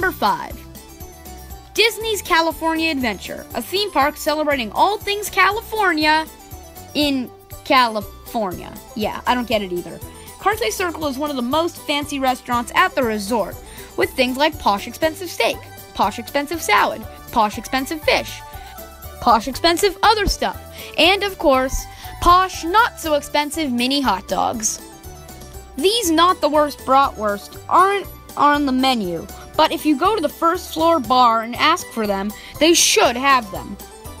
5. Disney's California Adventure, a theme park celebrating all things California in California. Yeah, I don't get it either. Carthay Circle is one of the most fancy restaurants at the resort, with things like posh expensive steak, posh expensive salad, posh expensive fish, posh expensive other stuff, and of course, posh not so expensive mini hot dogs. These not the worst bratwurst aren't on the menu, but if you go to the first floor bar and ask for them, they should have them.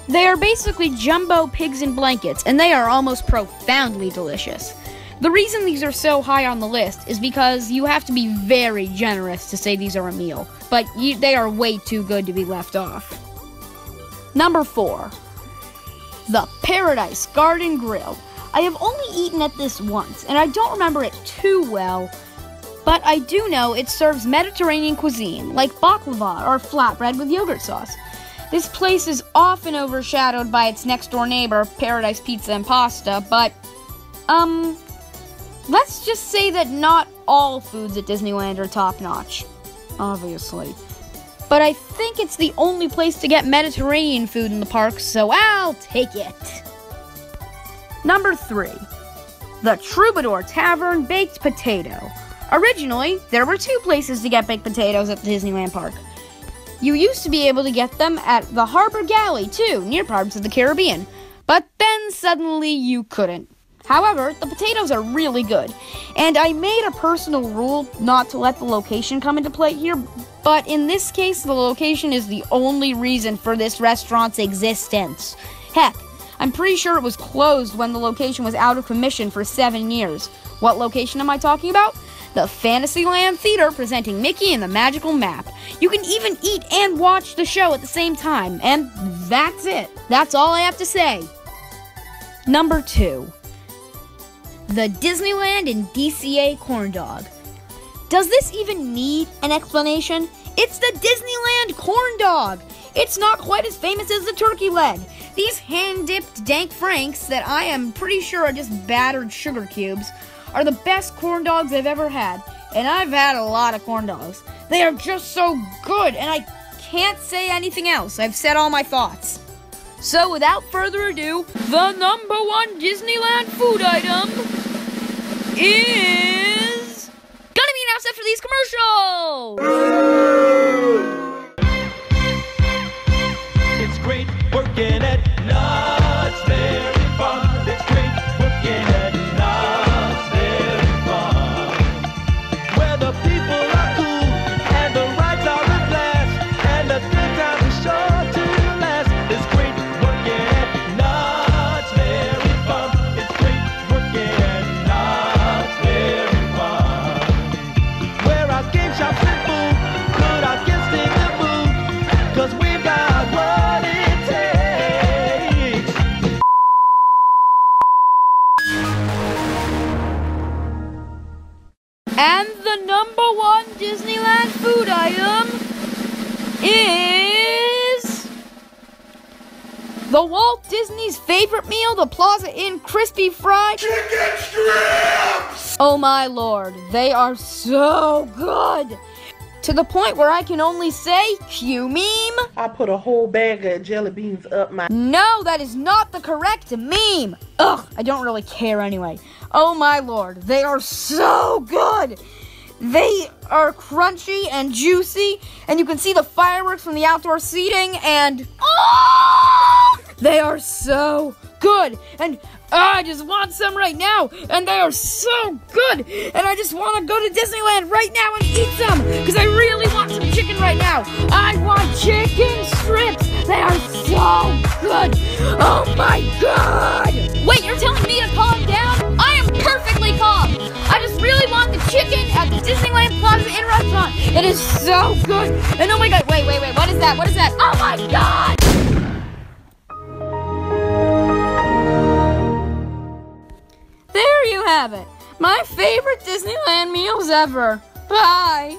They are basically jumbo pigs in blankets, and they are almost profoundly delicious. The reason these are so high on the list is because you have to be very generous to say these are a meal, but you, they are way too good to be left off. Number 4. The Paradise Garden Grill. I have only eaten at this once, and I don't remember it too well, but I do know it serves Mediterranean cuisine, like baklava or flatbread with yogurt sauce. This place is often overshadowed by its next door neighbor, Paradise Pizza and Pasta, but, um, let's just say that not all foods at Disneyland are top notch. Obviously. But I think it's the only place to get Mediterranean food in the park, so I'll take it. Number 3. The Troubadour Tavern Baked Potato. Originally, there were two places to get baked potatoes at Disneyland Park. You used to be able to get them at the Harbor Galley, too, near Pirates of the Caribbean. But then suddenly you couldn't. However, the potatoes are really good. And I made a personal rule not to let the location come into play here, but in this case, the location is the only reason for this restaurant's existence. Heck, I'm pretty sure it was closed when the location was out of commission for seven years. What location am I talking about? The Fantasyland Theater presenting Mickey and the Magical Map. You can even eat and watch the show at the same time, and that's it. That's all I have to say. Number two, the Disneyland and DCA corn dog. Does this even need an explanation? It's the Disneyland corn dog. It's not quite as famous as the turkey leg. These hand dipped dank franks that I am pretty sure are just battered sugar cubes are the best corn dogs I've ever had. And I've had a lot of corn dogs. They are just so good, and I can't say anything else. I've said all my thoughts. So, without further ado, the number one Disneyland food item is gonna be announced after these commercials. It's great working at is the Walt Disney's favorite meal, the Plaza Inn crispy fried chicken strips. Oh my lord, they are so good. To the point where I can only say, cue meme. I put a whole bag of jelly beans up my. No, that is not the correct meme. Ugh, I don't really care anyway. Oh my lord, they are so good. They are crunchy and juicy, and you can see the fireworks from the outdoor seating, and oh, they are so good. And I just want some right now, and they are so good. And I just want to go to Disneyland right now and eat some, because I really want some chicken right now. I want chicken strips. They are so good. Oh my god. Wait, you're telling me Inn restaurant. It is so good. And oh my god, wait, wait, wait. What is that? What is that? Oh my god. There you have it. My favorite Disneyland meals ever. Bye.